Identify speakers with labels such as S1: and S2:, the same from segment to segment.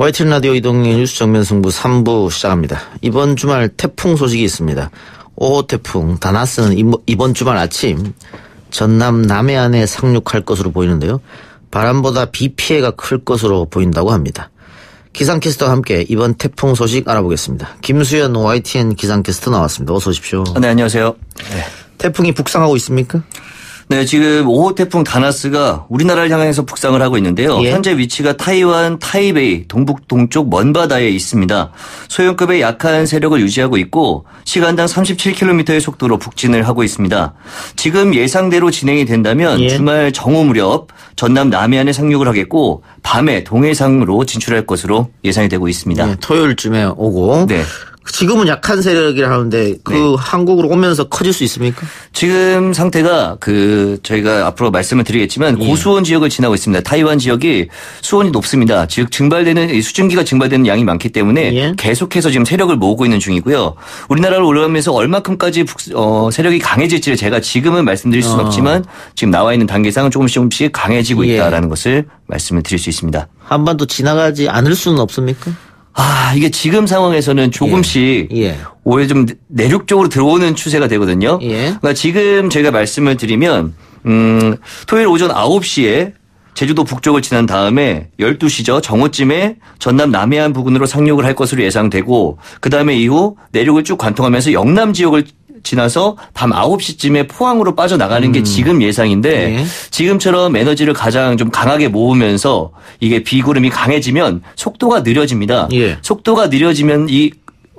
S1: YTN 라디오 이동형의 뉴스 정면 승부 3부 시작합니다. 이번 주말 태풍 소식이 있습니다. 5호 태풍 다나스는 이번 주말 아침 전남 남해안에 상륙할 것으로 보이는데요. 바람보다 비 피해가 클 것으로 보인다고 합니다. 기상캐스터와 함께 이번 태풍 소식 알아보겠습니다. 김수현 YTN 기상캐스터 나왔습니다. 어서 오십시오.
S2: 네, 안녕하세요. 네.
S1: 태풍이 북상하고 있습니까?
S2: 네, 지금 5호 태풍 다나스가 우리나라를 향해서 북상을 하고 있는데요. 예. 현재 위치가 타이완 타이베이 동북 동쪽 먼바다에 있습니다. 소형급의 약한 세력을 유지하고 있고 시간당 37km의 속도로 북진을 하고 있습니다. 지금 예상대로 진행이 된다면 예. 주말 정오 무렵 전남 남해안에 상륙을 하겠고 밤에 동해상으로 진출할 것으로 예상이 되고 있습니다.
S1: 예, 토요일쯤에 오고 네. 지금은 약한 세력이라 하는데 그 네. 한국으로 오면서 커질 수 있습니까?
S2: 지금 상태가 그 저희가 앞으로 말씀을 드리겠지만 예. 고수온 지역을 지나고 있습니다. 타이완 지역이 수온이 높습니다. 즉 증발되는 수증기가 증발되는 양이 많기 때문에 예. 계속해서 지금 세력을 모으고 있는 중이고요. 우리나라로 올라오면서 얼마큼까지 어, 세력이 강해질지를 제가 지금은 말씀드릴 수는 어. 없지만 지금 나와 있는 단계상은 조금씩 조금씩 강해지고 예. 있다라는 것을 말씀을 드릴 수 있습니다.
S1: 한반도 지나가지 않을 수는 없습니까?
S2: 아, 이게 지금 상황에서는 조금씩 예. 예. 오히려 좀 내륙 쪽으로 들어오는 추세가 되거든요. 예. 그러니까 지금 제가 말씀을 드리면 음, 토요일 오전 9시에 제주도 북쪽을 지난 다음에 12시죠. 정오쯤에 전남 남해안 부근으로 상륙을 할 것으로 예상되고 그다음에 이후 내륙을 쭉 관통하면서 영남 지역을 지나서 밤 9시쯤에 포항으로 빠져나가는 음. 게 지금 예상인데 네. 지금처럼 에너지를 가장 좀 강하게 모으면서 이게 비구름이 강해지면 속도가 느려집니다. 예. 속도가 느려지면 이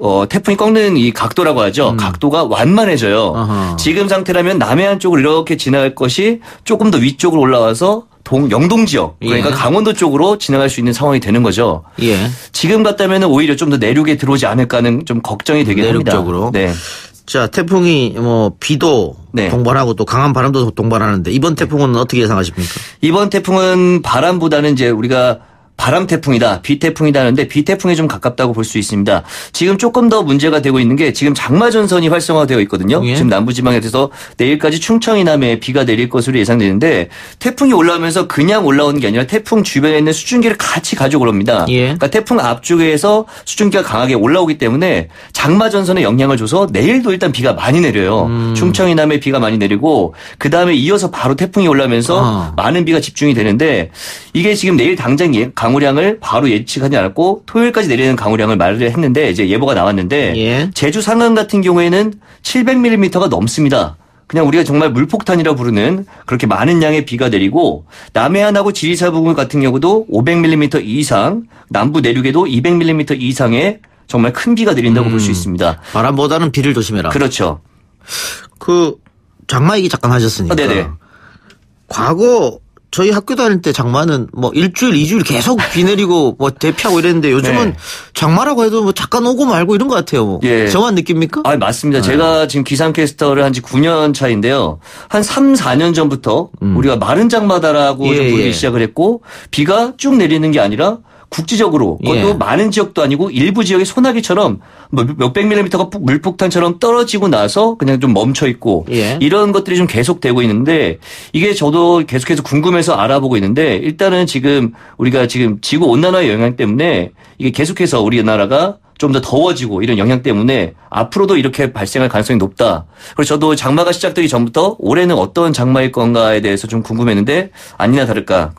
S2: 어, 태풍이 꺾는 이 각도라고 하죠. 음. 각도가 완만해져요. 아하. 지금 상태라면 남해안 쪽으로 이렇게 지나갈 것이 조금 더 위쪽으로 올라와서 동 영동 지역 그러니까 예. 강원도 쪽으로 지나갈 수 있는 상황이 되는 거죠. 예. 지금 같다면 오히려 좀 더 내륙에 들어오지 않을까 하는 좀 걱정이 되긴 내륙 합니다.
S1: 쪽으로. 네. 자, 태풍이 뭐 비도 네. 동반하고 또 강한 바람도 동반하는데 이번 태풍은 어떻게 예상하십니까?
S2: 이번 태풍은 바람보다는 이제 우리가 바람 태풍이다, 비 태풍이다 하는데 비 태풍에 좀 가깝다고 볼 수 있습니다. 지금 조금 더 문제가 되고 있는 게 지금 장마 전선이 활성화되어 있거든요. 예. 지금 남부 지방에서 내일까지 충청 이남에 비가 내릴 것으로 예상되는데 태풍이 올라오면서 그냥 올라오는 게 아니라 태풍 주변에 있는 수증기를 같이 가지고 올옵니다. 예. 그러니까 태풍 앞쪽에서 수증기가 강하게 올라오기 때문에 장마 전선에 영향을 줘서 내일도 일단 비가 많이 내려요. 음. 충청 이남에 비가 많이 내리고 그 다음에 이어서 바로 태풍이 올라오면서 아. 많은 비가 집중이 되는데 이게 지금 내일 당장 예, 강 강우량을 바로 예측하지 않았고 토요일까지 내리는 강우량을 말을 했는데 이제 예보가 나왔는데 예. 제주 상암 같은 경우에는 700mm가 넘습니다. 그냥 우리가 정말 물폭탄이라 부르는 그렇게 많은 양의 비가 내리고 남해안하고 지리산 부분 같은 경우도 500mm 이상, 남부 내륙에도 200mm 이상의 정말 큰 비가 내린다고 음, 볼수 있습니다.
S1: 바람보다는 비를 조심해라.
S2: 그렇죠.
S1: 그 장마 얘기 잠깐 하셨으니까. 아, 네네. 과거 저희 학교 다닐 때 장마는 뭐 일주일, 이주일 계속 비 내리고 뭐 대피하고 이랬는데 요즘은 네. 장마라고 해도 뭐 잠깐 오고 말고 이런 것 같아요. 뭐. 예. 저만 느낍니까?
S2: 아, 맞습니다. 네. 제가 지금 기상캐스터를 한 지 9년 차인데요. 한 3, 4년 전부터 음. 우리가 마른 장마다라고 예, 좀 부르기 예. 시작을 했고 비가 쭉 내리는 게 아니라 국지적으로 그것도 예. 많은 지역도 아니고 일부 지역의 소나기처럼 뭐 몇백 밀리미터가 물폭탄처럼 떨어지고 나서 그냥 좀 멈춰 있고 예. 이런 것들이 좀 계속되고 있는데 이게 저도 계속해서 궁금해서 알아보고 있는데 일단은 지금 우리가 지금 지구 온난화의 영향 때문에 이게 계속해서 우리나라가 좀더 더워지고 이런 영향 때문에 앞으로도 이렇게 발생할 가능성이 높다. 그래서 저도 장마가 시작되기 전부터 올해는 어떤 장마일 건가에 대해서 좀 궁금했는데 아니나 다를까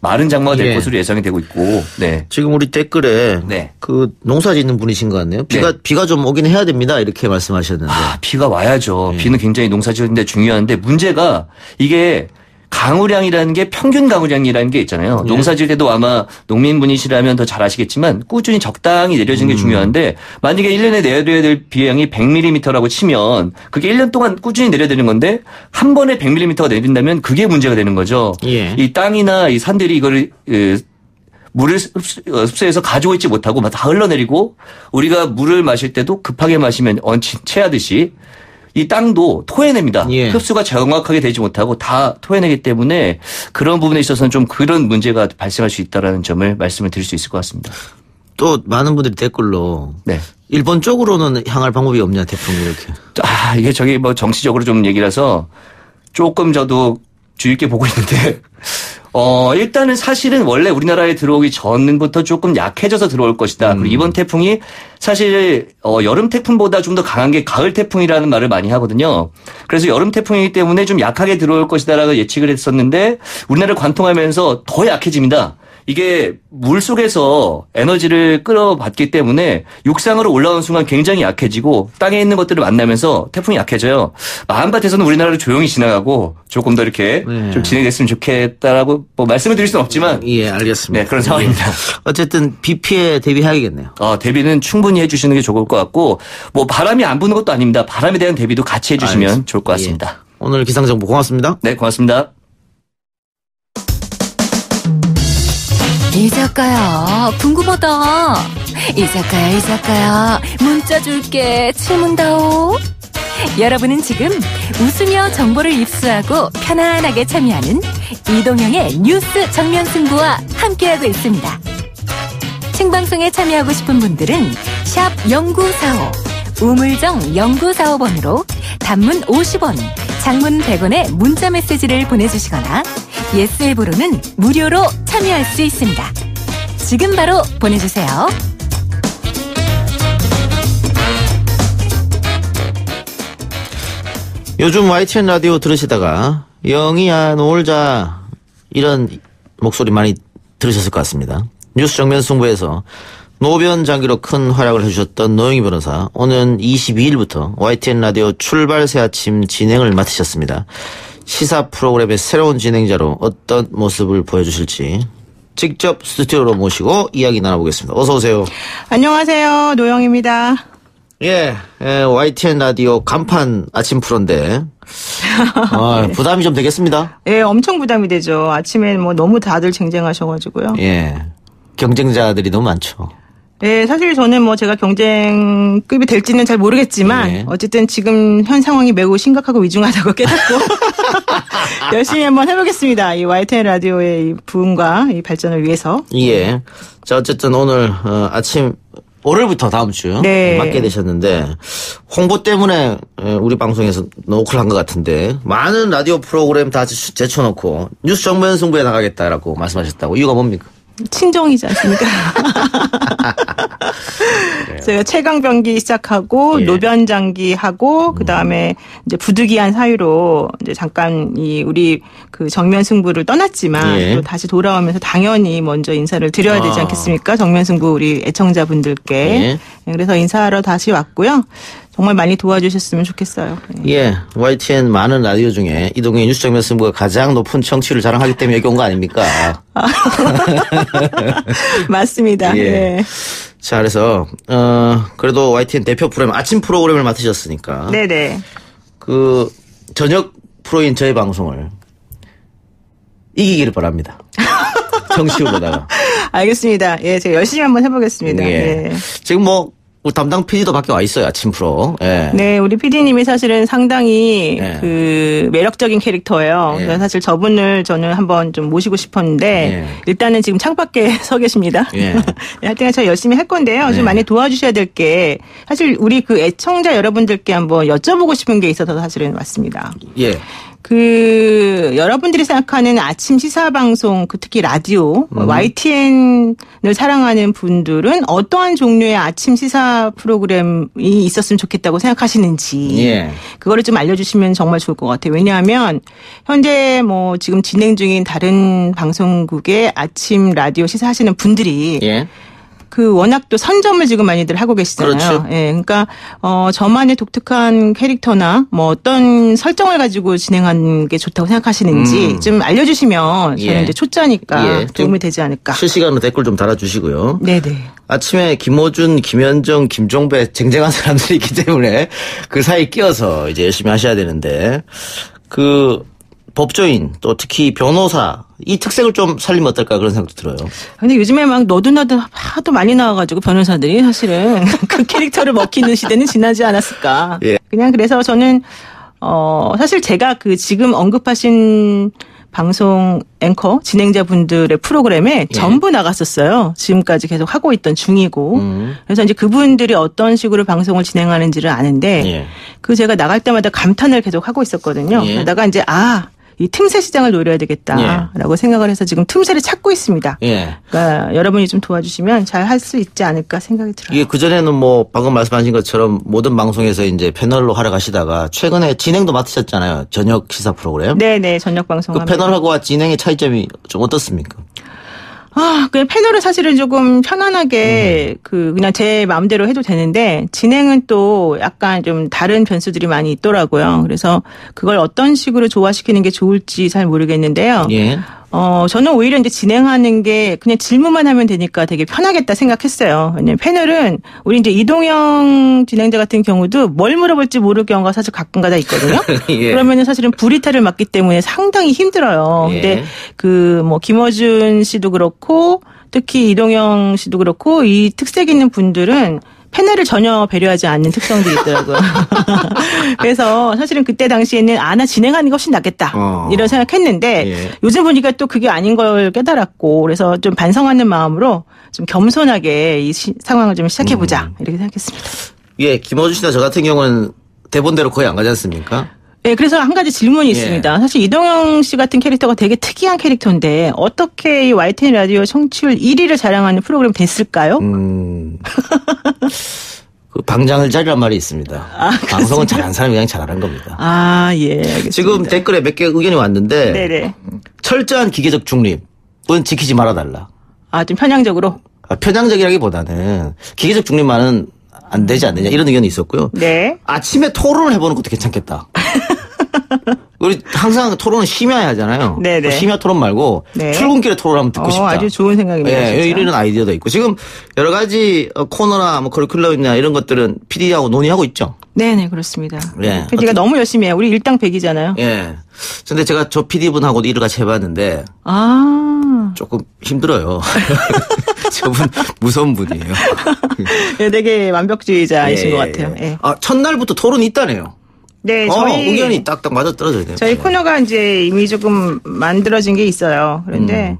S2: 마른 장마가 될 예. 것으로 예상이 되고 있고. 네.
S1: 지금 우리 댓글에 네. 그 농사 짓는 분이신 것 같네요. 비가 네. 비가 좀 오긴 해야 됩니다. 이렇게 말씀하셨는데. 아,
S2: 비가 와야죠. 예. 비는 굉장히 농사 짓는데 중요한데 문제가 이게 강우량이라는 게 평균 강우량이라는 게 있잖아요. 네. 농사 질 때도 아마 농민분이시라면 더 잘 아시겠지만 꾸준히 적당히 내려지는 게 음. 중요한데 만약에 1년에 내려야 될 비량이 100mm라고 치면 그게 1년 동안 꾸준히 내려야 되는 건데 한 번에 100mm가 내린다면 그게 문제가 되는 거죠. 예. 이 땅이나 이 산들이 이거를 그 물을 흡수해서 가지고 있지 못하고 다 흘러내리고 우리가 물을 마실 때도 급하게 마시면 얹힌 체하듯이 이 땅도 토해냅니다. 예. 흡수가 정확하게 되지 못하고 다 토해내기 때문에 그런 부분에 있어서는 좀 그런 문제가 발생할 수 있다라는 점을 말씀을 드릴 수 있을 것 같습니다.
S1: 또 많은 분들이 댓글로 네. 일본 쪽으로는 향할 방법이 없냐 태풍이 이렇게.
S2: 아 이게 저기 뭐 정치적으로 좀 얘기라서 조금 저도 주의 있게 보고 있는데 어, 일단은 사실은 원래 우리나라에 들어오기 전부터 조금 약해져서 들어올 것이다. 그리고 이번 태풍이 사실 어, 여름 태풍보다 좀 더 강한 게 가을 태풍이라는 말을 많이 하거든요. 그래서 여름 태풍이기 때문에 좀 약하게 들어올 것이다라고 예측을 했었는데 우리나라를 관통하면서 더 약해집니다. 이게 물 속에서 에너지를 끌어받기 때문에 육상으로 올라오는 순간 굉장히 약해지고 땅에 있는 것들을 만나면서 태풍이 약해져요. 마음밭에서는 우리나라를 조용히 지나가고 조금 더 이렇게
S1: 네.
S2: 좀 진행됐으면 좋겠다라고 뭐 말씀을 드릴 수는 없지만
S1: 예, 알겠습니다.
S2: 네, 그런 상황입니다.
S1: 예. 어쨌든 비 피해 대비해야겠네요.
S2: 어, 대비는 충분히 해주시는 게 좋을 것 같고 뭐 바람이 안 부는 것도 아닙니다. 바람에 대한 대비도 같이 해주시면
S1: 알겠습니다.
S2: 좋을 것 같습니다.
S1: 예. 오늘 기상정보 고맙습니다.
S2: 네, 고맙습니다.
S3: 이자카야 궁금하다. 이자카야 이자카야 문자 줄게 질문다오. 여러분은 지금 웃으며 정보를 입수하고 편안하게 참여하는 이동형의 뉴스 정면 승부와 함께하고 있습니다. 생방송에 참여하고 싶은 분들은 샵 0945 우물정 0945번으로 단문 50원 장문 100원의 문자 메시지를 보내주시거나 예스 앱으로는 무료로 참여할 수 있습니다. 지금 바로 보내주세요.
S1: 요즘 YTN 라디오 들으시다가 영희야 놀자 이런 목소리 많이 들으셨을 것 같습니다. 뉴스 정면 승부에서 노변 장기로 큰 활약을 해주셨던 노영희 변호사 오는 22일부터 YTN 라디오 출발 새 아침 진행을 맡으셨습니다. 시사 프로그램의 새로운 진행자로 어떤 모습을 보여주실지 직접 스튜디오로 모시고 이야기 나눠보겠습니다. 어서 오세요.
S4: 안녕하세요. 노영입니다.
S1: 예, 예, YTN 라디오 간판 아침 프로인데 아, 부담이 좀 되겠습니다.
S4: 예, 엄청 부담이 되죠. 아침에 뭐 너무 다들 쟁쟁하셔가지고요.
S1: 예, 경쟁자들이 너무 많죠.
S4: 예, 사실 저는 뭐 제가 경쟁급이 될지는 잘 모르겠지만
S1: 예.
S4: 어쨌든 지금 현 상황이 매우 심각하고 위중하다고 깨닫고 열심히 한번 해보겠습니다. 이 YTN 라디오의 이 부흥과 이 발전을 위해서.
S1: 예, 자 어쨌든 오늘 어, 아침 월요일부터 다음 주
S4: 네.
S1: 맡게 되셨는데 홍보 때문에 예, 우리 방송에서 노크를 한 것 같은데 많은 라디오 프로그램 다 제- 제쳐놓고 뉴스 정면 승부에 나가겠다라고 말씀하셨다고 이유가 뭡니까?
S4: 친정이지 않습니까? 제가 최강병기 시작하고
S1: 예.
S4: 노변장기 하고 그 다음에 이제 부득이한 사유로 이제 잠깐 이 우리 그 정면 승부를 떠났지만
S1: 예.
S4: 또 다시 돌아오면서 당연히 먼저 인사를 드려야 되지
S1: 아.
S4: 않겠습니까? 정면 승부 우리 애청자분들께
S1: 예.
S4: 예, 그래서 인사하러 다시 왔고요. 정말 많이 도와주셨으면 좋겠어요. 예.
S1: 예, YTN 많은 라디오 중에 이동의 뉴스 정면 승부가 가장 높은 청취를 자랑하기 때문에 여기 온 거 아닙니까?
S4: 맞습니다.
S1: 예.
S4: 예.
S1: 자, 그래서 어 그래도 YTN 대표 프로그램 아침 프로그램을 맡으셨으니까
S4: 네네.
S1: 그 저녁 프로인 저희 방송을 이기기를 바랍니다. 청취율보다가.
S4: 알겠습니다. 예, 제가 열심히 한번 해보겠습니다.
S1: 예.
S4: 예.
S1: 지금 뭐 우리 담당 PD도 밖에 와 있어요 아침 프로. 예.
S4: 네, 우리 PD님이 사실은 상당히
S1: 네.
S4: 그 매력적인 캐릭터예요.
S1: 네.
S4: 그래서 사실 저분을 저는 한번 좀 모시고 싶었는데
S1: 네.
S4: 일단은 지금 창밖에 서 계십니다.
S1: 예.
S4: 네, 하여튼 제가 열심히 할 건데요.
S1: 네.
S4: 좀 많이 도와주셔야 될 게 사실 우리 그 애청자 여러분들께 한번 여쭤보고 싶은 게 있어서 사실은 왔습니다.
S1: 예.
S4: 그 여러분들이 생각하는 아침 시사 방송, 그 특히 라디오,
S1: 음.
S4: YTN을 사랑하는 분들은 어떠한 종류의 아침 시사 프로그램이 있었으면 좋겠다고 생각하시는지
S1: 예.
S4: 그거를 좀 알려주시면 정말 좋을 것 같아요. 왜냐하면 현재 뭐 지금 진행 중인 다른 방송국의 아침 라디오 시사하시는 분들이
S1: 예.
S4: 그 워낙 또 선점을 지금 많이들 하고 계시잖아요.
S1: 그렇죠.
S4: 예, 그러니까 어 저만의 독특한 캐릭터나 뭐 어떤 설정을 가지고 진행하는 게 좋다고 생각하시는지
S1: 음.
S4: 좀 알려 주시면 저는
S1: 예.
S4: 이제 초짜니까
S1: 예.
S4: 도움이 되지 않을까.
S1: 실시간으로 댓글 좀 달아 주시고요.
S4: 네 네.
S1: 아침에 김호준, 김현정, 김종배 쟁쟁한 사람들이 있기 때문에 그 사이 끼어서 이제 열심히 하셔야 되는데 그 법조인 또 특히 변호사 이 특색을 좀 살리면 어떨까 그런 생각도 들어요.
S4: 근데 요즘에 막 너도 나도 하도 많이 나와가지고 변호사들이 사실은 그 캐릭터를 먹히는 시대는 지나지 않았을까.
S1: 예.
S4: 그냥 그래서 저는 어 사실 제가 그 지금 언급하신 방송 앵커 진행자분들의 프로그램에
S1: 예.
S4: 전부 나갔었어요. 지금까지 계속 하고 있던 중이고.
S1: 음.
S4: 그래서 이제 그분들이 어떤 식으로 방송을 진행하는지를 아는데
S1: 예.
S4: 그 제가 나갈 때마다 감탄을 계속 하고 있었거든요.
S1: 예.
S4: 그러다가 이제 아 이 틈새 시장을 노려야 되겠다라고 예. 생각을 해서 지금 틈새를 찾고 있습니다. 예. 그러니까 여러분이 좀 도와주시면 잘 할 수 있지 않을까 생각이 들어요.
S1: 이게 그 전에는 뭐 방금 말씀하신 것처럼 모든 방송에서 이제 패널로 활약하시다가 최근에 진행도 맡으셨잖아요. 저녁 시사 프로그램.
S4: 네네 저녁 방송.
S1: 그 패널하고와 진행의 차이점이 좀 어떻습니까?
S4: 아, 그냥 패널은 사실은 조금 편안하게 음. 그 그냥 제 마음대로 해도 되는데 진행은 또 약간 좀 다른 변수들이 많이 있더라고요. 그래서 그걸 어떤 식으로 조화시키는 게 좋을지 잘 모르겠는데요. 예. 어, 저는 오히려 이제 진행하는 게 그냥 질문만 하면 되니까 되게 편하겠다 생각했어요. 왜냐면 패널은 우리 이제 이동영 진행자 같은 경우도 뭘 물어볼지 모를 경우가 사실 가끔가다 있거든요. 예. 그러면은 사실은 불이탈을 맞기 때문에 상당히 힘들어요. 예. 근데 그 뭐 김어준 씨도 그렇고 특히 이동영 씨도 그렇고 이 특색 있는 분들은 패널을 전혀 배려하지 않는 특성들이 있더라고요. 그래서 사실은 그때 당시에는 아나 진행하는 것이 낫겠다 어. 이런 생각했는데 예. 요즘 보니까 또 그게 아닌 걸 깨달았고 그래서 좀 반성하는 마음으로 좀 겸손하게 이 시, 상황을 좀 시작해 보자 음. 이렇게 생각했습니다.
S1: 예, 김어준 씨나 저 같은 경우는 대본대로 거의 안 가지 않습니까?
S4: 네, 그래서 한 가지 질문이 예. 있습니다. 사실 이동영 씨 같은 캐릭터가 되게 특이한 캐릭터인데 어떻게 이 YTN 라디오 청취율 1위를 자랑하는 프로그램 됐을까요? 음.
S1: 그 방장을 자리란 말이 있습니다. 아, 방송은 잘하는 사람이 그냥 잘하는 겁니다.
S4: 아, 예. 알겠습니다.
S1: 지금 댓글에 몇 개 의견이 왔는데 네네. 철저한 기계적 중립은 지키지 말아달라.
S4: 아, 좀 편향적으로?
S1: 아, 편향적이라기보다는 기계적 중립만은 안 되지 않느냐 이런 의견이 있었고요. 네. 아침에 토론을 해보는 것도 괜찮겠다. 우리 항상 토론은 심야에 하잖아요. 네네. 뭐 심야 토론 말고 네. 출근길에 토론하면 듣고 어, 싶다.
S4: 아주 좋은 생각이네요. 네,
S1: 이런 아이디어도 있고 지금 여러 가지 어, 코너나 뭐 커리큘럼이나 이런 것들은 PD하고 논의하고 있죠.
S4: 네네 그렇습니다. 네. PD가 너무 열심히 해요. 우리 일당백이잖아요.
S1: 예. 근데 제가 저 PD분하고도 일을 같이 해봤는데 아 조금 힘들어요. 저분 무서운 분이에요.
S4: 네, 되게 완벽주의자이신 예, 것 같아요. 예.
S1: 아 첫날부터 토론이 있다네요.
S4: 네,
S1: 어, 저희 의견이 딱딱 맞아 떨어져야 돼요.
S4: 저희 코너가 이제 이미 조금 만들어진 게 있어요. 그런데 음.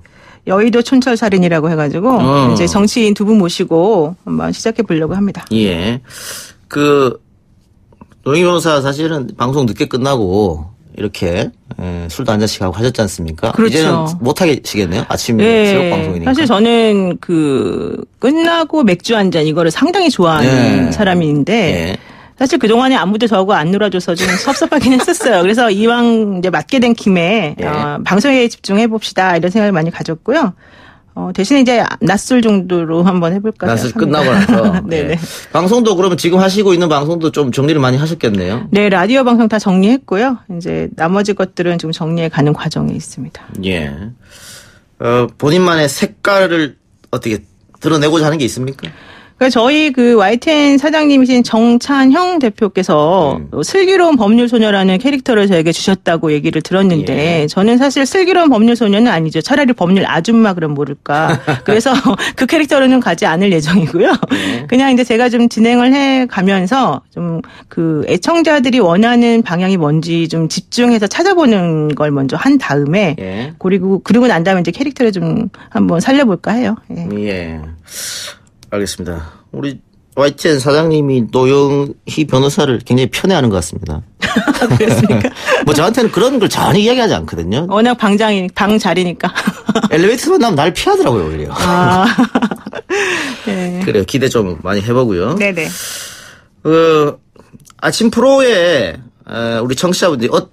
S4: 여의도 촌철 살인이라고 해가지고 어. 이제 정치인 두 분 모시고 한번 시작해 보려고 합니다.
S1: 예, 그 노영희 변호사 사실은 방송 늦게 끝나고 이렇게 예, 술도 한 잔씩 하고 하셨지 않습니까? 그렇죠. 이제는 못 하시겠네요. 아침 예, 새벽 방송이니까.
S4: 사실 저는 그 끝나고 맥주 한 잔 이거를 상당히 좋아하는 예. 사람인데. 예. 사실 그동안에 아무도 저하고 안 놀아줘서 좀 섭섭하긴 했었어요. 그래서 이왕 이제 맡게 된 김에 네. 어, 방송에 집중해 봅시다 이런 생각을 많이 가졌고요. 어, 대신에 이제 낮술 정도로 한번 해볼까
S1: 낮술 끝나고 나서. 네. 네. 방송도 그러면 지금 하시고 있는 방송도 좀 정리를 많이 하셨겠네요.
S4: 네, 라디오 방송 다 정리했고요. 이제 나머지 것들은 좀 정리해 가는 과정에 있습니다.
S1: 예. 어, 본인만의 색깔을 어떻게 드러내고자 하는 게 있습니까?
S4: 그러니까 저희 그 YTN 사장님이신 정찬형 대표께서 음. 슬기로운 법률 소녀라는 캐릭터를 저에게 주셨다고 얘기를 들었는데 예. 저는 사실 슬기로운 법률 소녀는 아니죠. 차라리 법률 아줌마 그럼 모를까. 그래서 그 캐릭터로는 가지 않을 예정이고요. 예. 그냥 이제 제가 좀 진행을 해 가면서 좀 그 애청자들이 원하는 방향이 뭔지 좀 집중해서 찾아보는 걸 먼저 한 다음에 예. 그리고 그리고 난 다음에 이제 캐릭터를 좀 한번 살려볼까 해요. 예. 예.
S1: 알겠습니다. 우리 YTN 사장님이 노영희 변호사를 굉장히 편애하는 것 같습니다.
S4: 그렇습니까?
S1: 뭐 저한테는 그런 걸 전혀 이야기하지 않거든요.
S4: 워낙 방장이 방 자리니까.
S1: 엘리베이터 만 나면 날 피하더라고요 오히려. 아. 네. 그래요. 기대 좀 많이 해보고요. 네네. 그 아침 프로에 우리 청취자분들이 어,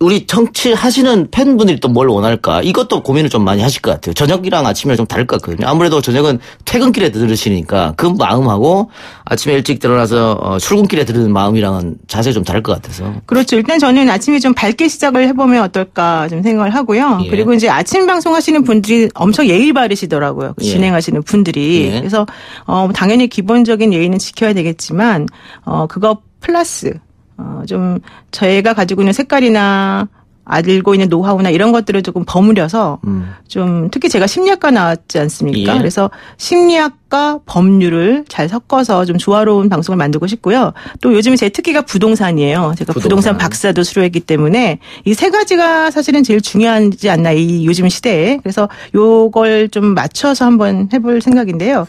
S1: 우리 정치하시는 팬분들이 또 뭘 원할까? 이것도 고민을 좀 많이 하실 것 같아요. 저녁이랑 아침이랑 좀 다를 것 같거든요. 아무래도 저녁은 퇴근길에 들으시니까 그 마음하고 아침에 일찍 들어나서 어, 출근길에 들으는 마음이랑은 자세 좀 다를 것 같아서.
S4: 그렇죠. 일단 저는 아침에 좀 밝게 시작을 해보면 어떨까 좀 생각을 하고요. 예. 그리고 이제 아침 방송 하시는 분들이 엄청 예의 바르시더라고요. 그 예. 진행하시는 분들이. 예. 그래서 어, 당연히 기본적인 예의는 지켜야 되겠지만 어, 그거 플러스 어, 좀 저희가 가지고 있는 색깔이나 알고 있는 노하우나 이런 것들을 조금 버무려서 음. 좀 특히 제가 심리학과 나왔지 않습니까? 예. 그래서 심리학과 법률을 잘 섞어서 좀 조화로운 방송을 만들고 싶고요. 또 요즘에 제 특기가 부동산이에요. 제가 부동산, 부동산 박사도 수료했기 때문에 이 세 가지가 사실은 제일 중요하지 않나 이 요즘 시대에. 그래서 요걸 좀 맞춰서 한번 해볼 생각인데요.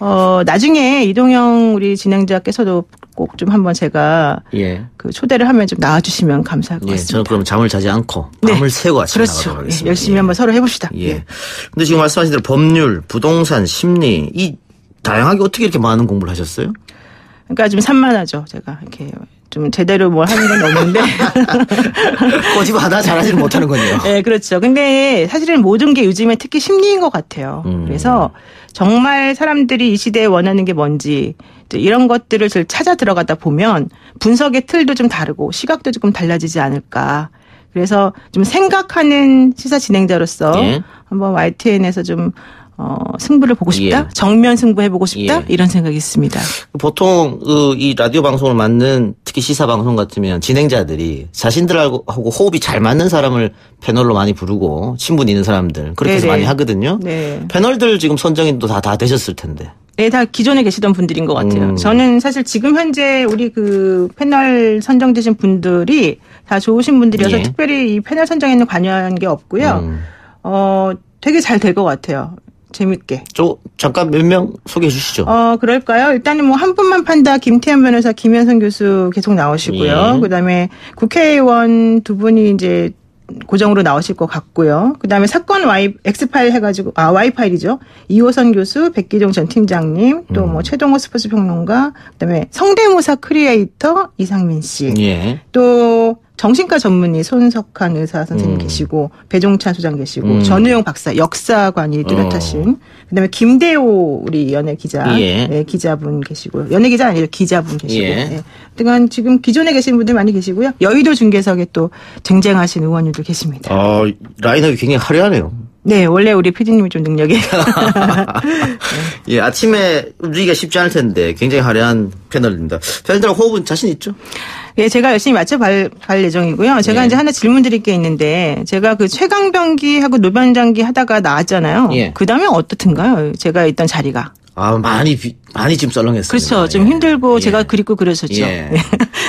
S4: 어, 나중에 이동영 우리 진행자께서도 꼭 좀 한번 제가
S1: 예.
S4: 그 초대를 하면 좀 나와주시면 감사할 것
S1: 예,
S4: 같습니다.
S1: 저는 그럼 잠을 자지 않고
S4: 네.
S1: 밤을 새고 아침에
S4: 그렇죠.
S1: 나가도록
S4: 예,
S1: 하겠습니다.
S4: 열심히
S1: 예.
S4: 한번 서로 해봅시다.
S1: 예. 근데 지금 말씀하신 대로 법률, 부동산, 심리 이 다양하게 어떻게 이렇게 많은 공부를 하셨어요?
S4: 그러니까 좀 산만하죠. 제가 이렇게 좀 제대로 뭘 하는 건 없는데.
S1: 꼬집하다 잘하지는 못하는군요.
S4: 네, 그렇죠. 근데 사실은 모든 게 요즘에 특히 심리인 것 같아요.
S1: 음.
S4: 그래서 정말 사람들이 이 시대에 원하는 게 뭔지 또 이런 것들을 좀 찾아 들어가다 보면 분석의 틀도 좀 다르고 시각도 조금 달라지지 않을까. 그래서 좀 생각하는 시사 진행자로서
S1: 예.
S4: 한번 YTN에서 좀 어, 승부를 보고 싶다.
S1: 예.
S4: 정면 승부 해보고 싶다.
S1: 예.
S4: 이런 생각이 있습니다.
S1: 보통 그 이 라디오 방송을 맡는 특히 시사 방송 같으면 진행자들이 자신들하고 하고 호흡이 잘 맞는 사람을 패널로 많이 부르고 친분 있는 사람들 그렇게 해서
S4: 네네.
S1: 많이 하거든요.
S4: 네.
S1: 패널들 지금 선정인도 다 다 되셨을 텐데.
S4: 네, 다 기존에 계시던 분들인 것 같아요.
S1: 음.
S4: 저는 사실 지금 현재 우리 그 패널 선정되신 분들이 다 좋으신 분들이어서
S1: 예.
S4: 특별히 이 패널 선정에는 관여한 게 없고요.
S1: 음.
S4: 어, 되게 잘 될 것 같아요. 재밌게.
S1: 저 잠깐 몇 명 소개해 주시죠.
S4: 어, 그럴까요? 일단은 뭐 한 분만 판다 김태현 변호사, 김현선 교수 계속 나오시고요.
S1: 예.
S4: 그 다음에 국회의원 두 분이 이제 고정으로 나오실 것 같고요. 그 다음에 사건 Y, X파일 해가지고, 아, Y파일이죠. 이호선 교수, 백기종 전 팀장님, 또
S1: 음.
S4: 뭐 최동호 스포츠 평론가, 그 다음에 성대모사 크리에이터 이상민 씨.
S1: 예.
S4: 또 정신과 전문의 손석한 의사 선생님
S1: 음.
S4: 계시고 배종찬 소장 계시고
S1: 음.
S4: 전우용 박사 역사관이 뚜렷하신 그다음에 김대호 우리 연예 기자
S1: 예.
S4: 네, 기자분 계시고요 연예 기자 아니라 기자분 계시고
S1: 예.
S4: 네. 그간 지금 기존에 계신 분들 많이 계시고요 여의도 중계석에 또 쟁쟁하신 의원님들 계십니다.
S1: 어, 라인업이 굉장히 화려하네요.
S4: 네 원래 우리 PD님이 좀 능력이
S1: 예, 아침에 움직이기가 쉽지 않을 텐데 굉장히 화려한 패널입니다. 패널들 호흡은 자신 있죠?
S4: 예, 제가 열심히 맞춰갈 갈 예정이고요. 제가
S1: 예.
S4: 이제 하나 질문 드릴 게 있는데, 제가 그 최강병기하고 노변장기 하다가 나왔잖아요.
S1: 예.
S4: 그 다음에 어떻든가요? 제가 있던 자리가.
S1: 아, 많이, 비- 많이 지금 썰렁했습니다.
S4: 그렇죠. 좀
S1: 예.
S4: 힘들고
S1: 예.
S4: 제가 그립고 그러셨죠.
S1: 예.
S4: 네.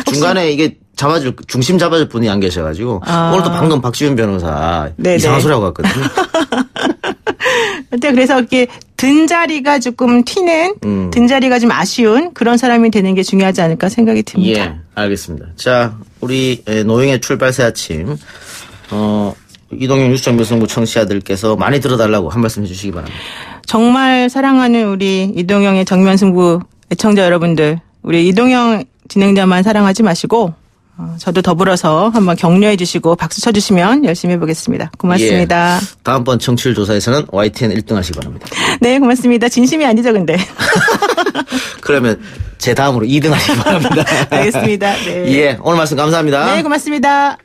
S1: 중간에 이게 잡아줄, 중심 잡아줄 분이 안 계셔가지고,
S4: 아.
S1: 오늘도 방금 박지훈 변호사
S4: 네네.
S1: 이상한 소리 하고 갔거든요.
S4: 그래서 이렇게 든 자리가 조금 튀는,
S1: 음.
S4: 든 자리가 좀 아쉬운 그런 사람이 되는 게 중요하지 않을까 생각이 듭니다.
S1: 예, 알겠습니다. 자, 우리 에, 노영의 출발새 아침, 어, 이동영 뉴스정보성부 청취자들께서 많이 들어달라고 한 말씀 해주시기 바랍니다.
S4: 정말 사랑하는 우리 이동영의 정면승부 애청자 여러분들, 우리 이동영 진행자만 사랑하지 마시고, 어, 저도 더불어서 한번 격려해 주시고 박수 쳐주시면 열심히 해보겠습니다. 고맙습니다.
S1: 예. 다음번 청취율 조사에서는 YTN 1등 하시기 바랍니다.
S4: 네, 고맙습니다. 진심이 아니죠, 근데.
S1: 그러면 제 다음으로 2등 하시기 바랍니다.
S4: 알겠습니다. 네.
S1: 예, 오늘 말씀 감사합니다.
S4: 네, 고맙습니다.